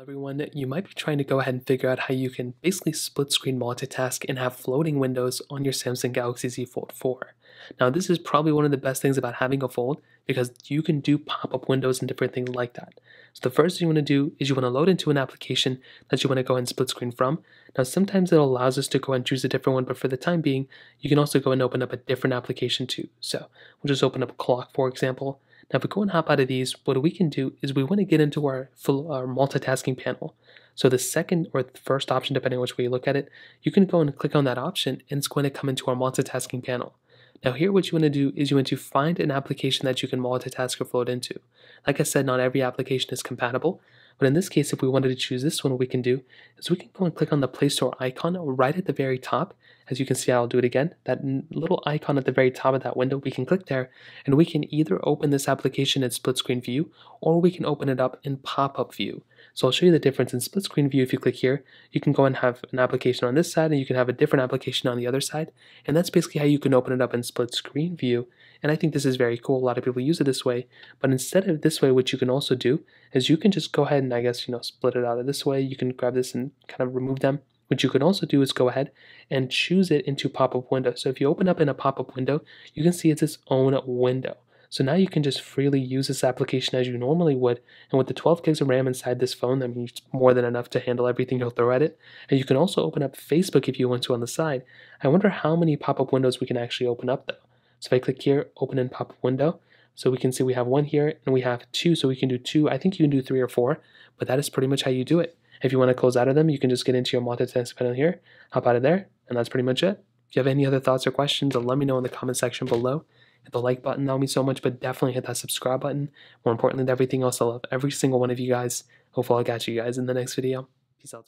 Everyone, you might be trying to go ahead and figure out how you can basically split screen multitask and have floating windows on your Samsung Galaxy Z Fold 4. Now, this is probably one of the best things about having a Fold because you can do pop up windows and different things like that. So, the first thing you want to do is you want to load into an application that you want to go ahead and split screen from. Now, sometimes it allows us to go and choose a different one, but for the time being, you can also go and open up a different application too. So, we'll just open up a clock, for example. Now, if we go and hop out of these, what we can do is we want to get into our, full, our multitasking panel. So the second or the first option, depending on which way you look at it, you can go and click on that option and it's going to come into our multitasking panel. Now here what you want to do is you want to find an application that you can multitask or float into. Like I said, not every application is compatible, but in this case, if we wanted to choose this one, what we can do is we can go and click on the Play Store icon right at the very top, as you can see, I'll do it again. That little icon at the very top of that window, we can click there and we can either open this application in split screen view or we can open it up in pop-up view. So I'll show you the difference in split screen view. If you click here, you can go and have an application on this side and you can have a different application on the other side. And that's basically how you can open it up in split screen view. And I think this is very cool. A lot of people use it this way. But instead of this way, what you can also do is you can just go ahead and I guess, you know, split it out of this way. You can grab this and kind of remove them. What you can also do is go ahead and choose it into pop-up window. So if you open up in a pop-up window, you can see it's its own window. So now you can just freely use this application as you normally would. And with the 12 gigs of RAM inside this phone, that means more than enough to handle everything you'll throw at it. And you can also open up Facebook if you want to on the side. I wonder how many pop-up windows we can actually open up though. So if I click here, open in pop-up window, so we can see we have one here and we have two, so we can do two. I think you can do three or four, but that is pretty much how you do it. If you want to close out of them, you can just get into your multitask panel here, hop out of there, and that's pretty much it. If you have any other thoughts or questions, let me know in the comment section below. Hit the like button, that would mean so much, but definitely hit that subscribe button. More importantly than everything else, I love every single one of you guys. Hopefully I'll catch you guys in the next video. Peace out.